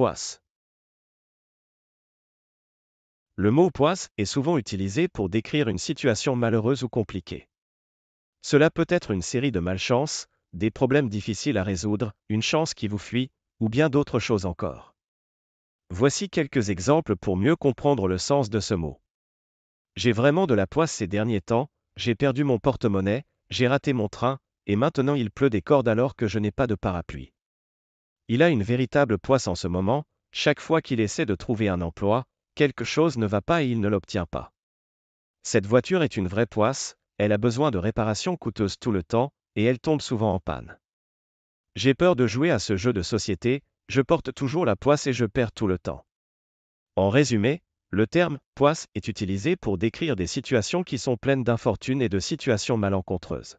Poisse. Le mot poisse est souvent utilisé pour décrire une situation malheureuse ou compliquée. Cela peut être une série de malchances, des problèmes difficiles à résoudre, une chance qui vous fuit, ou bien d'autres choses encore. Voici quelques exemples pour mieux comprendre le sens de ce mot. J'ai vraiment de la poisse ces derniers temps, j'ai perdu mon porte-monnaie, j'ai raté mon train, et maintenant il pleut des cordes alors que je n'ai pas de parapluie. Il a une véritable poisse en ce moment, chaque fois qu'il essaie de trouver un emploi, quelque chose ne va pas et il ne l'obtient pas. Cette voiture est une vraie poisse, elle a besoin de réparations coûteuses tout le temps, et elle tombe souvent en panne. J'ai peur de jouer à ce jeu de société, je porte toujours la poisse et je perds tout le temps. En résumé, le terme poisse est utilisé pour décrire des situations qui sont pleines d'infortunes et de situations malencontreuses.